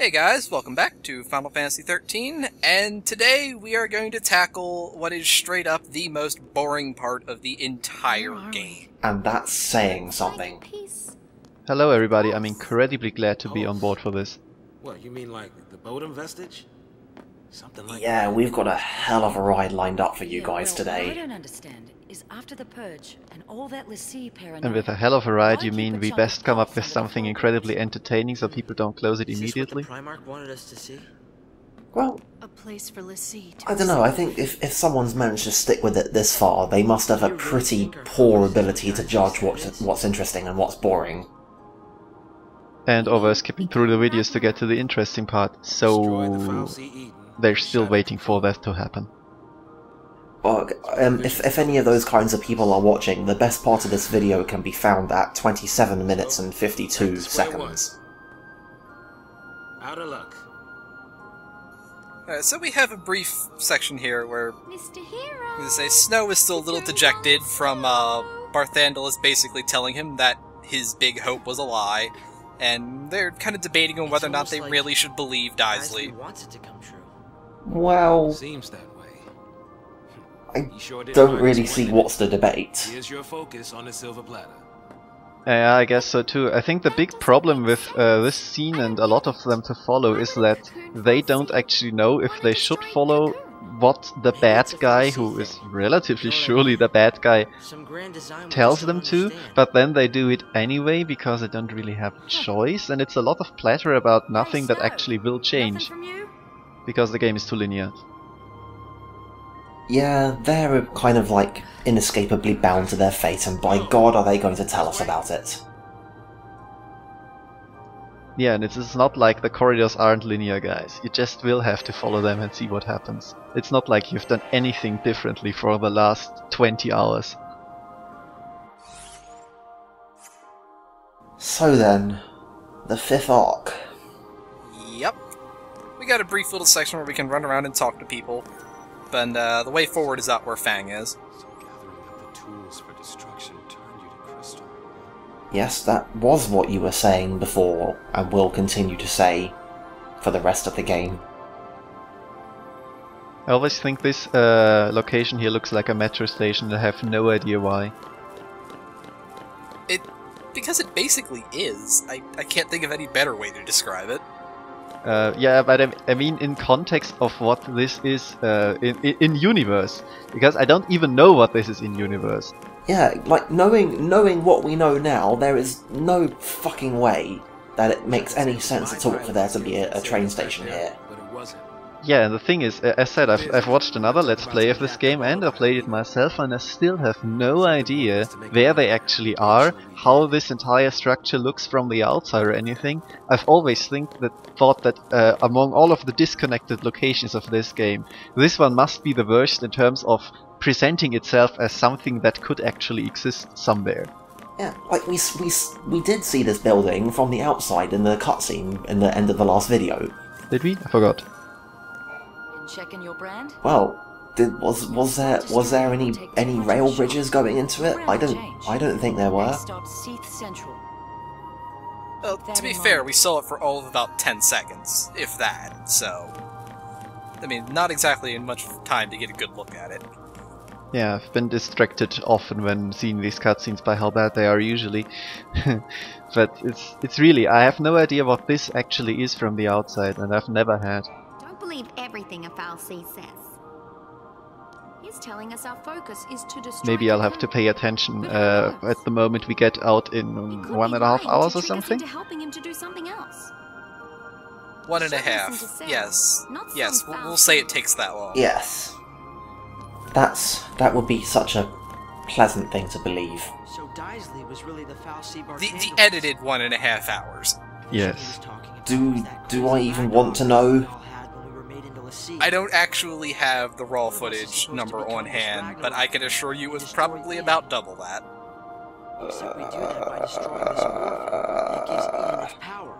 Hey guys, welcome back to Final Fantasy XIII, and today we are going to tackle what is straight up the most boring part of the entire game. And that's saying something. Hello everybody, I'm incredibly glad to be on board for this. What, you mean like the Bodhum vestige? Something like that. Yeah, that. we've got a hell of a ride lined up for you Yeah, guys well, What I today. don't understand is after the purge and all that l'Cie paranoia. And with a hell of a ride you mean we best come up with something incredibly entertaining so people don't close it Is this what the immediately? Primarch wanted us to see? Well, A place for l'Cie to I don't know, I think if, if someone's managed to stick with it this far, they must have a pretty poor ability to judge what's, what's interesting and what's boring. And over skipping through the videos to get to the interesting part, Destroy the so they're still waiting for that to happen. But um, if, if any of those kinds of people are watching, the best part of this video can be found at 27 minutes and 52 seconds. Out of luck. Uh, so we have a brief section here where Mr. Hero. we say Snow is still a little dejected from uh, Barthandelus basically telling him that his big hope was a lie, and they're kind of debating on whether or not they really should believe Isley Dysley. wants it to come true. Well, Seems that way. I sure don't really see it. what's the debate. Here's your focus on the silver platter. Yeah, I guess so too. I think the big problem with uh, this scene and a lot of them to follow is that they don't actually know if they should follow what the bad guy, who is relatively surely the bad guy, Some grand design we tells them to, but then they do it anyway because they don't really have a choice, and it's a lot of platter about nothing that actually will change Nothing from you? because the game is too linear. Yeah, they're kind of like inescapably bound to their fate, and by God are they going to tell us about it. Yeah, and it's, it's not like the corridors aren't linear, guys. You just will have to follow them and see what happens. It's not like you've done anything differently for the last 20 hours. So then, the fifth arc. Yep. We got a brief little section where we can run around and talk to people, but uh, the way forward is out where Fang is. So gathering up the tools for destruction turned you to Crystal. Yes, that was what you were saying before, and will continue to say for the rest of the game. I always think this uh, location here looks like a metro station and I have no idea why. It because it basically is. I, I can't think of any better way to describe it. Uh, yeah, but I, I mean in context of what this is uh, in, in, universe, because I don't even know what this is in universe. Yeah, like knowing knowing what we know now, there is no fucking way that it makes any sense at all for there to be a, a train station here. But it wasn't. Yeah, and the thing is, as said, I've, I've watched another Let's Play of this game and I played it myself and I still have no idea where they actually are, how this entire structure looks from the outside or anything. I've always think that thought that uh, among all of the disconnected locations of this game, this one must be the worst in terms of presenting itself as something that could actually exist somewhere. Yeah, like we we we did see this building from the outside in the cutscene in the end of the last video. Did we? I forgot. Checking your brand? Well, did was was there was there any any rail bridges going into it? I don't I don't think there were. Next stop, Cieth Central. Well, to be fair, we saw it for all of about 10 seconds, if that, so. I mean, not exactly in much time to get a good look at it. Yeah, I've been distracted often when seeing these cutscenes by how bad they are usually. but it's it's really I have no idea what this actually is from the outside and I've never had. Don't believe everything a Fal'Cie says. He's telling us our focus is to destroy Maybe I'll have to pay attention uh, at the moment we get out in one and a half one be and a half lying to hours or something. into helping him to do something else. One and a Should listen half. to Serah, Yes. not Yes, we'll, we'll say it takes that long. Yes. That's that would be such a pleasant thing to believe. So Dysley was really the Fal'Cie The, the edited one and a half hours. Yes. Do do I even want to know? I don't actually have the raw footage number on hand, but I can assure you it was probably about double that. Except we do that by destroying this world. It gives Eden its power.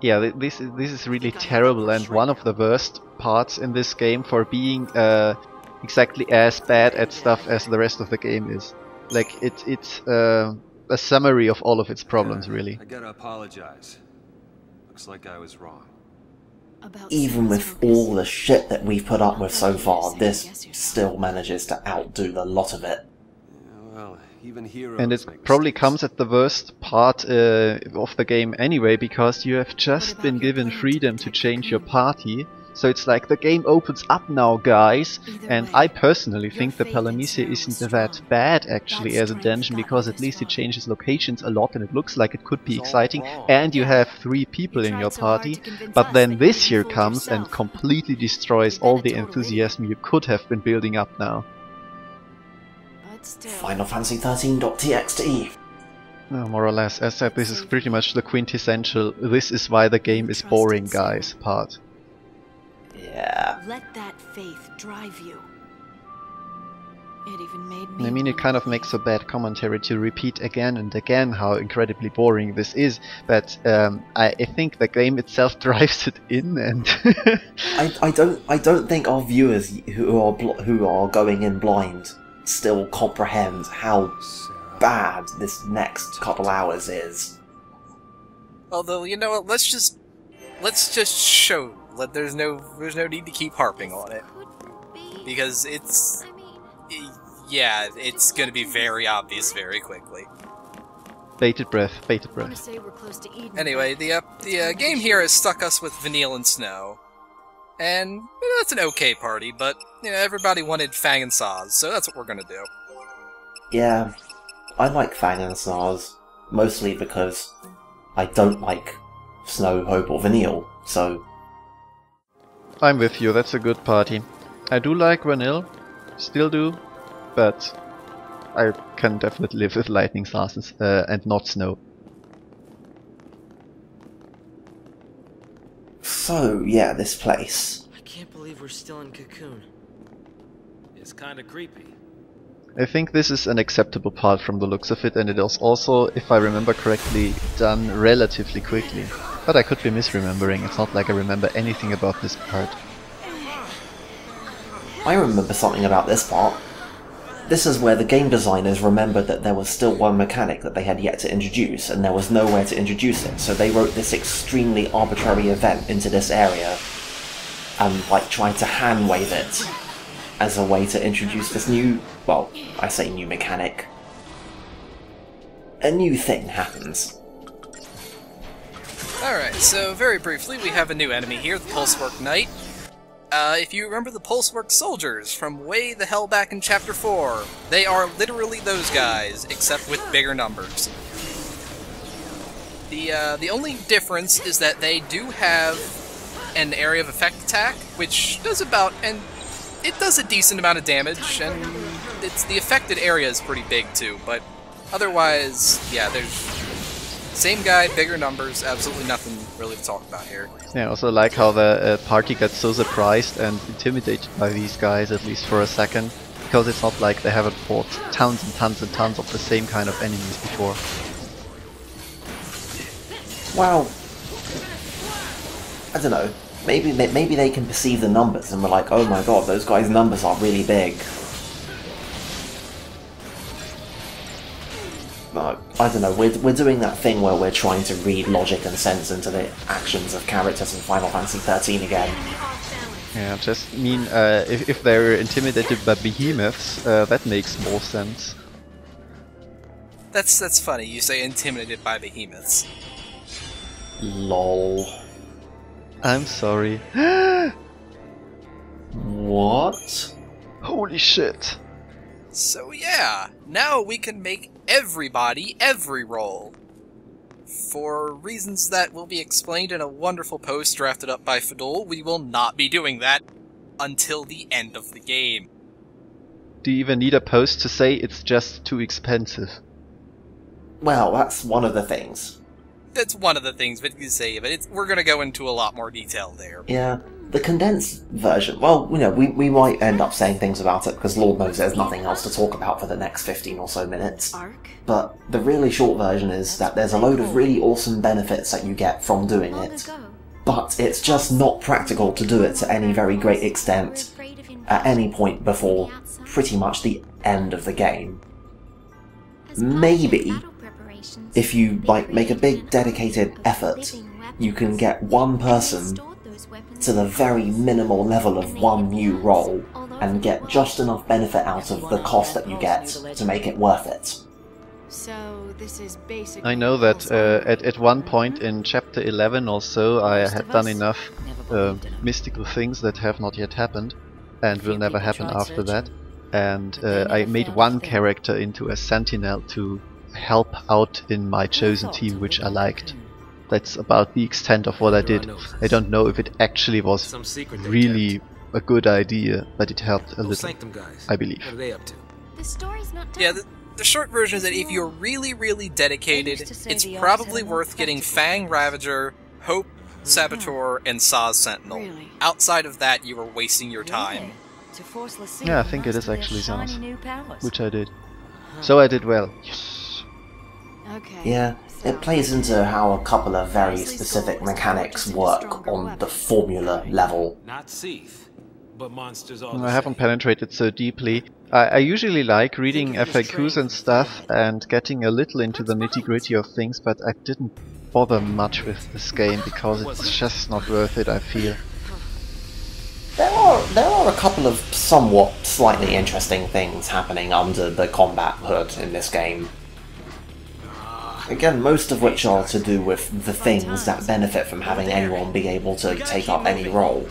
Yeah, this is this is really terrible and one of the worst parts in this game for being uh, exactly as bad at stuff as the rest of the game is. Like it it's uh, a summary of all of its problems, really. I gotta apologize. Looks like I was wrong. About even with all the shit that we've put up with so far, this still manages to outdo the lot of it. Yeah, well, even heroes And it probably comes at the worst part uh, of the game anyway, because you have just been given freedom to change your party. So it's like the game opens up now, guys. Either And way, I personally think the faith Palamecia isn't was that bad actually That as a dungeon, because at least it changes locations a lot and it looks like it could be It's exciting. wrong. And you have three people You in your so party. But then this here fooled comes and completely destroys all the enthusiasm you could have been building up now. Final Fantasy 13.txt. No, more or less. As said, this is pretty much the quintessential this is why the game is boring, guys part. Yeah. let that faith drive you. It even made me. I mean, it kind of makes a bad commentary to repeat again and again how incredibly boring this is, but um, I, I think the game itself drives it in, and I, I don't I don't think our viewers who are bl- who are going in blind still comprehend how bad this next couple hours is. Although you know what, let's just let's just show. Let there's no there's no need to keep harping on it because it's yeah it's gonna be very obvious very quickly. bated breath, bated I want to breath. say we're close to Eden. Anyway, the uh, the uh, game here has stuck us with Vanille and Snow, and you know, that's an okay party. But you know everybody wanted Fang and Sazh, so that's what we're gonna do. Yeah, I like Fang and Sazh mostly because I don't like Snow, Hope, or Vanille. So I'm with you, that's a good party. I do like Vanille, still do, but I can definitely live with lightning classes uh, and not snow. so yeah, this place. I can't believe we're still in Cocoon. It's kinda creepy. I think this is an acceptable part from the looks of it, and it is also, if I remember correctly, done relatively quickly. But I could be misremembering, it's not like I remember anything about this part. I remember something about this part. This is where the game designers remembered that there was still one mechanic that they had yet to introduce, and there was nowhere to introduce it, so they wrote this extremely arbitrary event into this area, and like tried to hand wave it as a way to introduce this new, well, I say new mechanic. A new thing happens. Alright, so very briefly, we have a new enemy here, the Pulsework Knight. Uh, if you remember the Pulsework Soldiers from way the hell back in Chapter 4, they are literally those guys, except with bigger numbers. The, uh, the only difference is that they do have an area of effect attack, which does about, and it does a decent amount of damage, and it's the affected area is pretty big too, but otherwise, yeah, there's same guy, bigger numbers, absolutely nothing really to talk about here. Yeah, I also like how the uh, party gets so surprised and intimidated by these guys, at least for a second, because it's not like they haven't fought tons and tons and tons of the same kind of enemies before. Well, I don't know. Maybe they, maybe they can perceive the numbers and we're like, oh my god, those guys' numbers are really big. No, I don't know. We're, we're doing that thing where we're trying to read logic and sense into the actions of characters in Final Fantasy 13 again. Yeah, just mean uh, if, if they're intimidated by behemoths, uh, that makes more sense. That's that's funny. You say intimidated by behemoths. Lol. I'm sorry. What? Holy shit! So yeah, now we can make everybody every role. For reasons that will be explained in a wonderful post drafted up by Fadul, we will not be doing that until the end of the game. Do you even need a post to say it's just too expensive? Well, that's one of the things. That's one of the things but you say, but it's, we're going to go into a lot more detail there. Yeah, the condensed version. Well, you know, we, we might end up saying things about it because Lord knows there's nothing else to talk about for the next 15 or so minutes. But the really short version is that there's a load of really awesome benefits that you get from doing it, but it's just not practical to do it to any very great extent at any point before pretty much the end of the game. Maybe if you like make a big dedicated effort, you can get one person to the very minimal level of one new role and get just enough benefit out of the cost that you get to make it worth it. So this is basically I know that uh, at, at one point in chapter 11 or so I had done enough uh, believed in 'em. mystical things that have not yet happened and will never happen after that. And uh, I made one character into a sentinel to help out in my chosen team, which I liked. Him. That's about the extent of what I did. I don't know if it actually was Some secret really kept. a good idea, but it helped a Those little. Sanctum guys. I believe. What are they up to? The story's not done. Yeah, the, the short version is that if you're really, really dedicated, used to say it's probably worth getting Fang Ravager, Hope, mm-hmm. Saboteur, and Sazh Sentinel. Really? Outside of that, you are wasting your time. Yeah. To force l'Cie Yeah, I think it is actually shiny new powers. Which I did. So I did well. Yes. Okay. Yeah, so- it plays into how a couple of very specific goal is to mechanics work on the formula level. Not Cieth, but monsters all I haven't penetrated so deeply. I, I usually like reading Think of his FAQs and stuff and getting a little into the nitty gritty of things, but I didn't bother much with this game because it's just not worth it, I feel. There are there are a couple of somewhat slightly interesting things happening under the combat hood in this game. Again, most of which are to do with the things that benefit from having anyone be able to take up any role.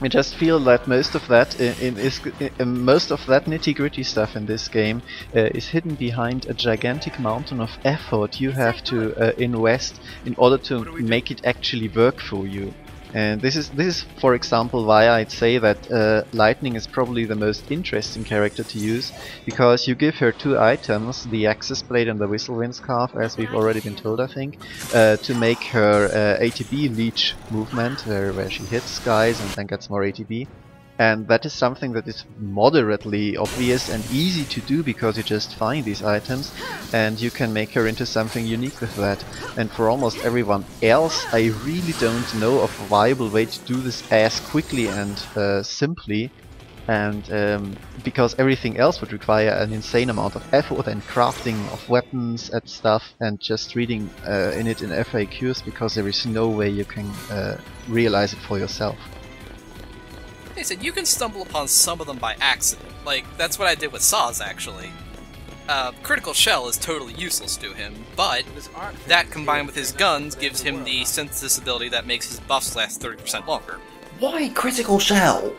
I just feel that most of that in, in in most of that nitty gritty stuff in this game uh, is hidden behind a gigantic mountain of effort you have to uh, invest in order to make it actually work for you. And this is this is, for example, why I'd say that uh, Lightning is probably the most interesting character to use, because you give her two items, the Access Blade and the Whistlewind Scarf, as we've already been told, I think, uh, to make her uh, ATB leech movement, where, where she hits guys and then gets more ATB. And that is something that is moderately obvious and easy to do because you just find these items and you can make her into something unique with that. And for almost everyone else, I really don't know of a viable way to do this as quickly and uh, simply. And um, because everything else would require an insane amount of effort and crafting of weapons and stuff, and just reading uh, in it in FAQs because there is no way you can uh, realize it for yourself. They said you can stumble upon some of them by accident. Like, that's what I did with Sazh, actually. Uh, Critical Shell is totally useless to him, but This art thing that is combined with his guns gives him the synthesis ability that makes his buffs last 30% longer. Why critical shell?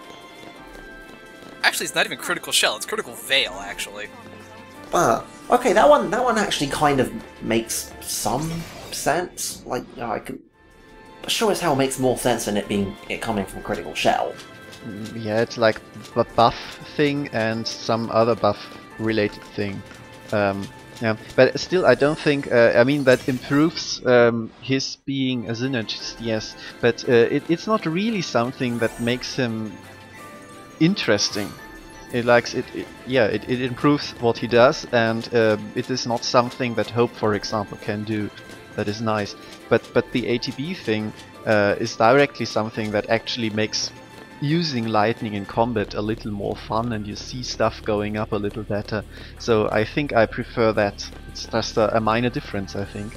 Actually, it's not even Critical Shell, it's Critical Veil, actually. Ah, okay, that one that one actually kind of makes some sense. Like I could, sure as hell it makes more sense than it being it coming from critical shell. Yeah, it's like a buff thing and some other buff related thing. Um, yeah, but still, I don't think. Uh, I mean, that improves um, his being a synergist, yes, but uh, it, it's not really something that makes him interesting. It likes it, it yeah, it, it improves what he does, and uh, it is not something that Hope, for example, can do. That is nice, but but the ATB thing uh, is directly something that actually makes using lightning in combat a little more fun and you see stuff going up a little better. So I think I prefer that. It's just a, a minor difference, I think.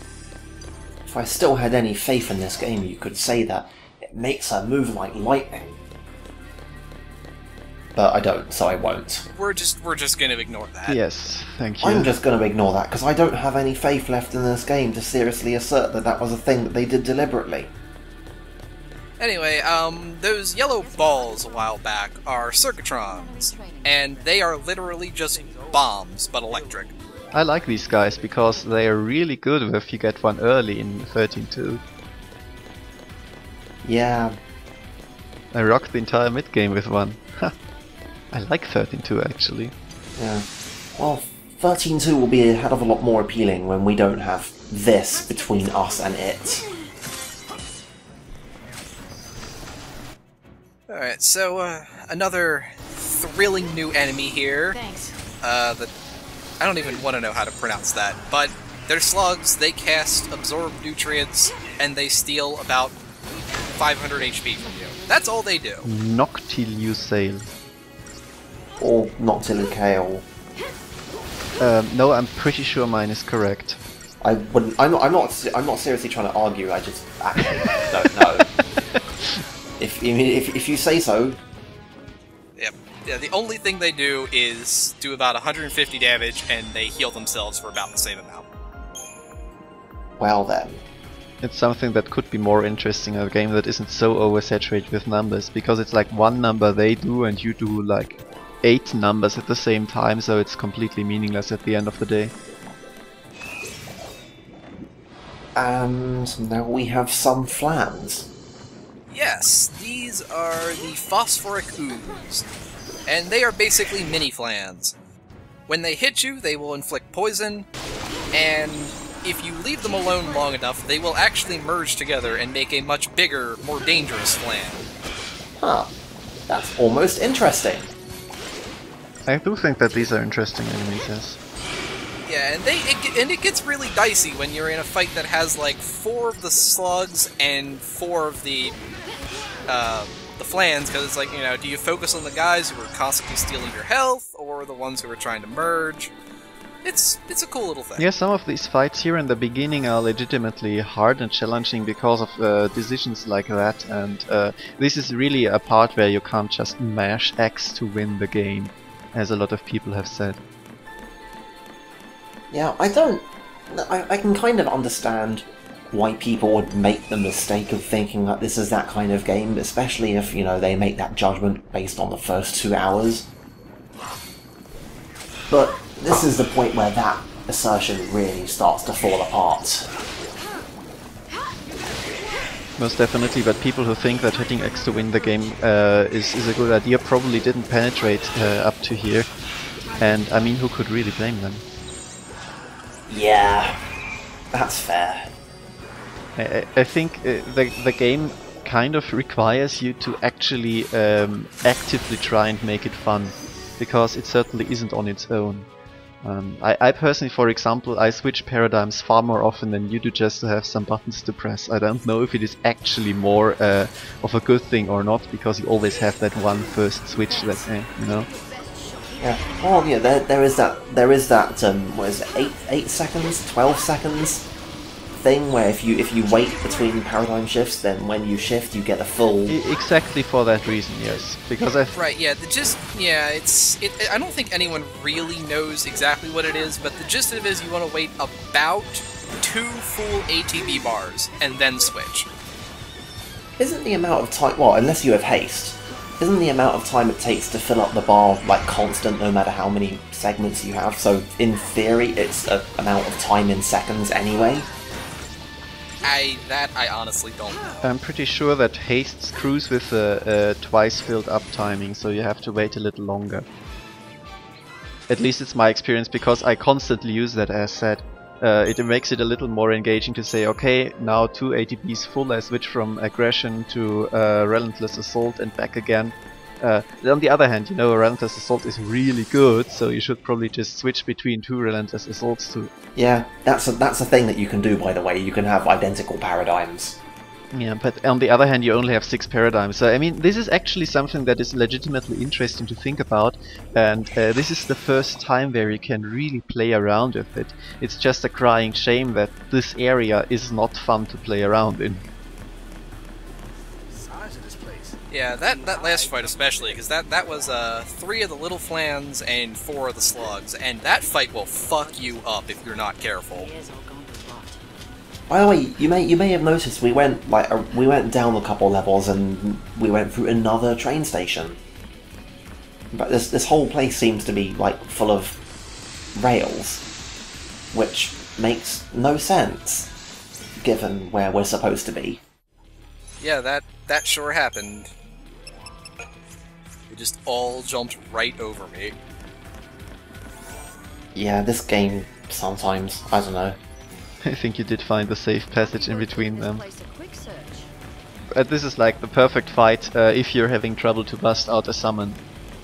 If I still had any faith in this game, you could say that it makes her move like lightning. But I don't, so I won't. We're just we're just gonna ignore that. Yes, thank you. I'm just going to ignore that because I don't have any faith left in this game to seriously assert that that was a thing that they did deliberately. Anyway, um, those yellow balls a while back are circuitrons, and they are literally just bombs, but electric. I like these guys because they are really good if you get one early in 13.2. Yeah, I rocked the entire mid game with one. I like 13.2 actually. yeah. Well, 13.2 will be a hell of a lot more appealing when we don't have this between us and it. Alright, so, uh, another thrilling new enemy here. Thanks. Uh, the, I don't even want to know how to pronounce that, but they're slugs, they cast absorb nutrients, and they steal about 500 HP from you. That's all they do. Noctilucale. Or Noctilucale. Um, no, I'm pretty sure mine is correct. I wouldn't. I'm not. I'm not. I'm not seriously trying to argue. I just actually don't know. If I mean, if if you say so, Yep. Yeah, the only thing they do is do about 150 damage and they heal themselves for about the same amount. well then. It's something that could be more interesting in a game that isn't so oversaturated with numbers, because it's like one number they do and you do like eight numbers at the same time, so it's completely meaningless at the end of the day. And now we have some flans. Yes, these are the phosphoric ooze, and they are basically mini flans. When they hit you, they will inflict poison, and if you leave them alone long enough, they will actually merge together and make a much bigger, more dangerous flan. Huh. That's almost interesting. I do think that these are interesting enemies, yes. Yeah, and they it, and it gets really dicey when you're in a fight that has like four of the slugs and four of the uh, the flans, because it's like you know, do you focus on the guys who are constantly stealing your health, or the ones who are trying to merge? It's it's a cool little thing. Yeah, some of these fights here in the beginning are legitimately hard and challenging because of uh, decisions like that, and uh, this is really a part where you can't just mash X to win the game, as a lot of people have said. Yeah, I don't. I, I can kind of understand why people would make the mistake of thinking that this is that kind of game, especially if, you know, they make that judgment based on the first two hours. But this is the point where that assertion really starts to fall apart. Most definitely, but people who think that hitting X to win the game uh, is, is a good idea probably didn't penetrate uh, up to here. And I mean, who could really blame them? Yeah, that's fair. I, I- think uh, the, the game kind of requires you to actually um, actively try and make it fun, because it certainly isn't on its own. Um, I, I personally, for example, I switch paradigms far more often than you do just to have some buttons to press. I don't know if it is actually more uh, of a good thing or not, because you always have that one first switch that, eh, you know. Yeah. Oh yeah. There, there is that. There is that. Um, what is it? Eight, eight seconds, twelve seconds thing where if you if you wait between paradigm shifts, then when you shift, you get a full. Exactly for that reason, yes. Because I Right, yeah, the gist, yeah, it's, it, I don't think anyone really knows exactly what it is, but the gist of it is you want to wait about two full ATB bars and then switch. Isn't the amount of time? Well, unless you have haste, isn't the amount of time it takes to fill up the bar like constant, no matter how many segments you have? So in theory, it's a amount of time in seconds anyway. I, that I honestly don't know. I'm pretty sure that haste screws with a, a twice filled up timing, so you have to wait a little longer. At least it's my experience because I constantly use that as said. Uh, it makes it a little more engaging to say, okay, now two ATBs full, I switch from aggression to uh, relentless assault and back again. Uh, on the other hand, you know, relentless assault is really good, so you should probably just switch between two relentless assaults to Yeah, that's a, that's a thing that you can do. By the way, you can have identical paradigms. Yeah, but on the other hand, you only have six paradigms. So, I mean, this is actually something that is legitimately interesting to think about, and uh, this is the first time where you can really play around with it. It's just a crying shame that this area is not fun to play around in. Size of this place. Yeah, that, that last fight especially, because that, that was uh, three of the little flans and four of the slugs, and that fight will fuck you up if you're not careful. By the way, you may you may have noticed we went like uh, we went down a couple levels and we went through another train station. But this this whole place seems to be like full of rails, which makes no sense given where we're supposed to be. Yeah, that, that sure happened. It just all jumped right over me. Yeah, this game sometimes I don't know. I think you did find a safe passage in between them. But this is like the perfect fight uh, if you're having trouble to bust out a summon.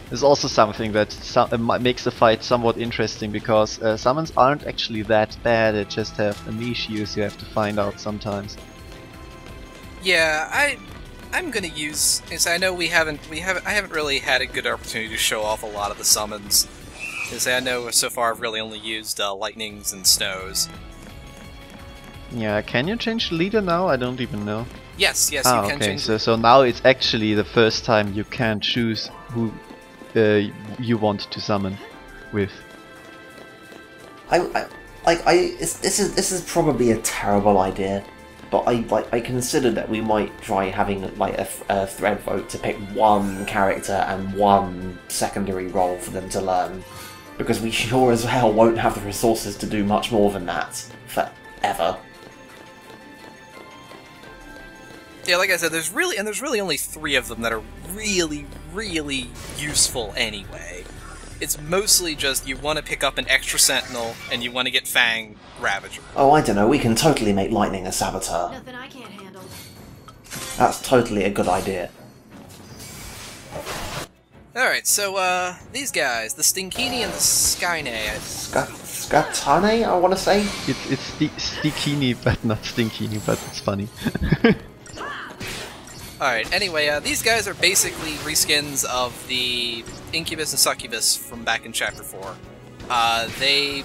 There's also something that so- uh, makes the fight somewhat interesting because uh, summons aren't actually that bad, they just have a niche use you have to find out sometimes. Yeah, I I'm gonna use. Is I know we haven't we haven't I haven't really had a good opportunity to show off a lot of the summons. Because I know so far I've really only used uh, lightnings and snows. Yeah, can you change leader now? I don't even know. Yes, yes, ah, you can okay. change. So so now it's actually the first time you can choose who uh, you want to summon with. I, I like I it's, this is this is probably a terrible idea, but I like I considered that we might try having like a, a thread vote to pick one character and one secondary role for them to learn, because we sure as hell won't have the resources to do much more than that forever. Yeah, like I said, there's really and there's really only three of them that are really, really useful anyway. It's mostly just you want to pick up an extra sentinel and you want to get Fang Ravager. Oh, I don't know. We can totally make lightning a saboteur. Nothing I can't handle. That's totally a good idea. Alright, so uh these guys, the Stinkini and the Skyne. Scat- Skatane, I want to say. It's it's sti- Stikini, but not Stinkini, but it's funny. Alright, anyway, uh, these guys are basically reskins of the Incubus and Succubus from back in Chapter 4. Uh, they...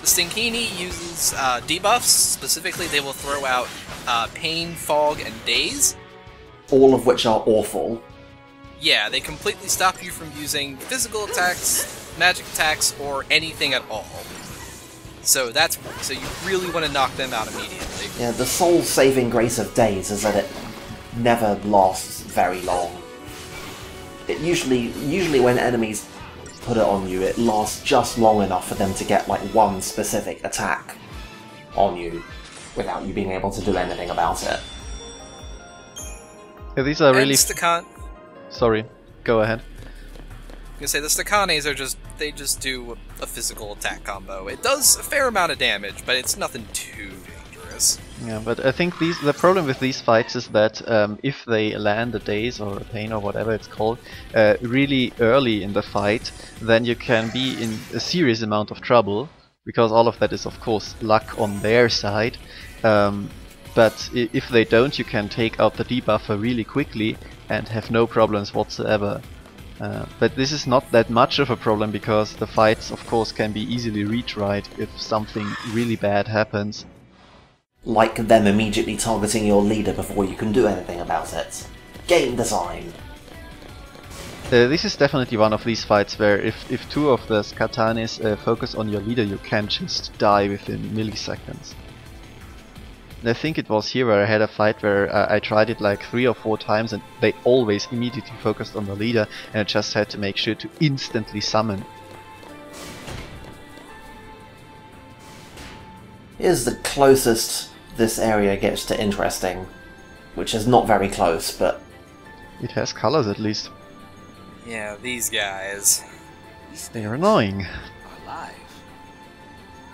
The Stinkini uses uh, debuffs. Specifically, they will throw out uh, Pain, Fog, and Daze. All of which are awful. Yeah, they completely stop you from using physical attacks, magic attacks, or anything at all. So that's so you really want to knock them out immediately. Yeah, the sole saving grace of Daze is that it never lasts very long. It usually, usually when enemies put it on you, it lasts just long enough for them to get like one specific attack on you without you being able to do anything about it. Yeah, these are really. And Stakhan, Sorry, go ahead. I'm gonna say the Stakanes are just they just do a, a physical attack combo. It does a fair amount of damage, but it's nothing too dangerous. Yeah, but I think these the problem with these fights is that um, if they land a daze or a pain or whatever it's called uh, really early in the fight, then you can be in a serious amount of trouble because all of that is of course luck on their side. Um, but if they don't, you can take out the debuffer really quickly and have no problems whatsoever. Uh, but this is not that much of a problem because the fights of course can be easily retried if something really bad happens. Like them immediately targeting your leader before you can do anything about it. Game design. Uh, this is definitely one of these fights where if, if two of the Skatanis uh, focus on your leader, you can just die within milliseconds. And I think it was here where I had a fight where uh, I tried it like three or four times and they always immediately focused on the leader and I just had to make sure to instantly summon. Here's the closest this area gets to interesting, which is not very close, but It has colors at least. Yeah, these guys. They're annoying Alive.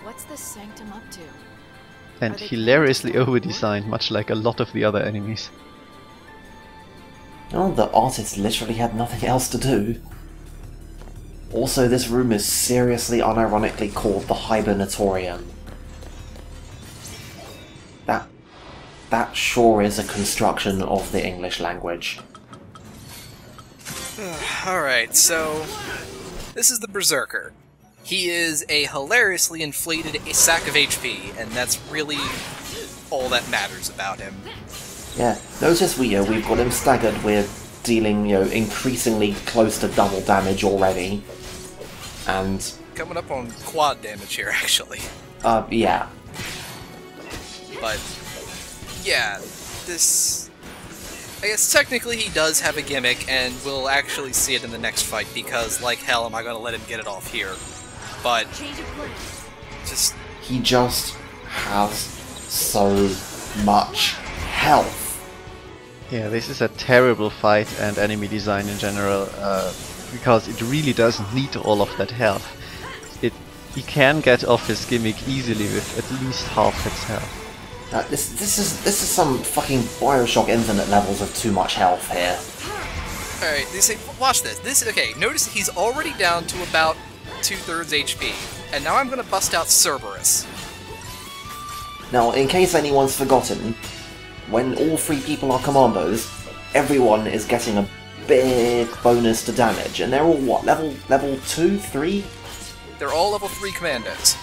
What's the Sanctum up to? and hilariously planning to over-designed, much like a lot of the other enemies. oh, the artist literally had nothing else to do. Also, this room is seriously unironically called the Hibernatorium. That sure is a construction of the English language. Alright, so this is the Berserker. He is a hilariously inflated sack of HP, and that's really all that matters about him. Yeah, notice we uh, we've got him staggered. We're dealing you know increasingly close to double damage already, and Coming up on quad damage here, actually. uh yeah, But yeah, this. I guess technically he does have a gimmick, and we'll actually see it in the next fight because, like hell, am I going to let him get it off here? But just he just has so much health. Yeah, this is a terrible fight and enemy design in general, uh, because it really doesn't need all of that health. It he can get off his gimmick easily with at least half its health. Uh, this this is this is some fucking Bioshock Infinite levels of too much health here. Alright, they say, watch this. This okay. Notice he's already down to about two thirds HP, and now I'm gonna bust out Cerberus. Now, in case anyone's forgotten, when all three people are commandos, everyone is getting a big bonus to damage, and they're all what level level two, three? They're all level three commandos.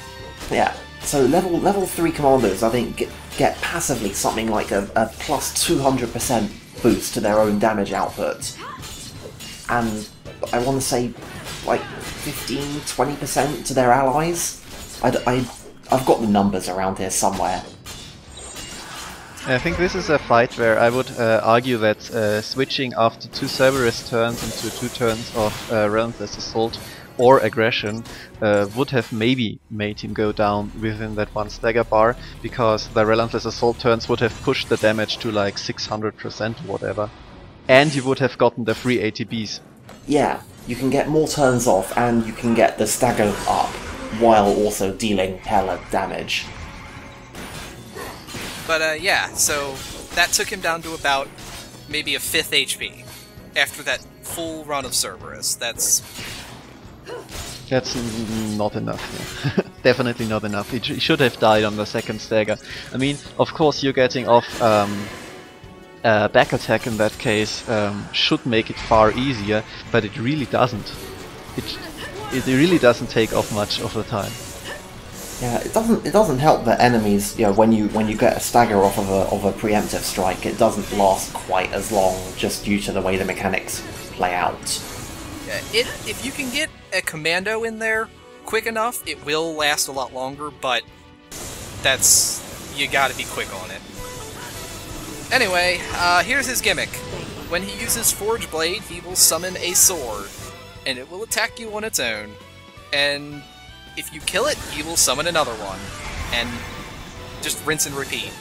Yeah. So level level three commandos, I think, get get passively something like a, a plus 200% boost to their own damage output. And I want to say like 15-20% to their allies. I, I, I've got the numbers around here somewhere. I think this is a fight where I would uh, argue that uh, switching after two Cerberus turns into two turns of uh, Relentless Assault or Aggression uh, would have maybe made him go down within that one stagger bar because the Relentless Assault turns would have pushed the damage to like 600% or whatever. And you would have gotten the free ATBs. Yeah, you can get more turns off and you can get the stagger up while also dealing hella damage. But uh, yeah, so that took him down to about maybe a fifth HP after that full run of Cerberus. That's That's not enough. yeah. Definitely not enough. He, sh- he should have died on the second stagger. I mean, of course, you're getting off um, uh, back attack in that case um, should make it far easier, but it really doesn't. It it really doesn't take off much of the time. Yeah, it doesn't it doesn't help that enemies, you know, when you when you get a stagger off of a of a preemptive strike, it doesn't last quite as long just due to the way the mechanics play out. uh, it. If you can get a commando in there quick enough, it will last a lot longer. But that's you got to be quick on it. Anyway, uh, here's his gimmick. When he uses Forge Blade, he will summon a sword, and it will attack you on its own. And if you kill it, he will summon another one, and just rinse and repeat.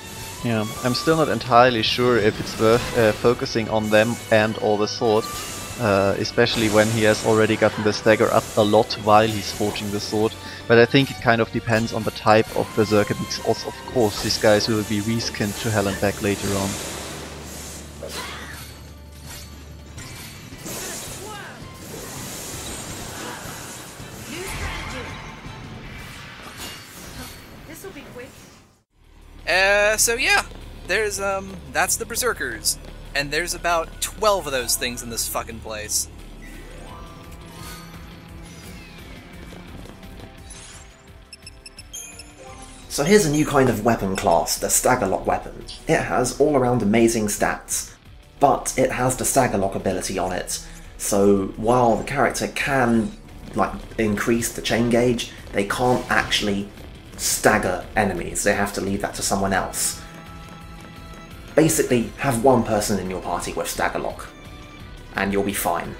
Yeah, I'm still not entirely sure if it's worth uh, focusing on them and all the sword, uh, especially when he has already gotten the stagger up a lot while he's forging the sword. But I think it kind of depends on the type of berserker, because also, of course these guys will be reskinned to hell and back later on. Uh, so yeah, there's um, that's the berserkers, and there's about twelve of those things in this fucking place. So here's a new kind of weapon class, the Staggerlock weapon. It has all around amazing stats, but it has the Staggerlock ability on it. So while the character can like increase the chain gauge, they can't actually stagger enemies. They have to leave that to someone else. Basically, have one person in your party with Staggerlock, and you'll be fine.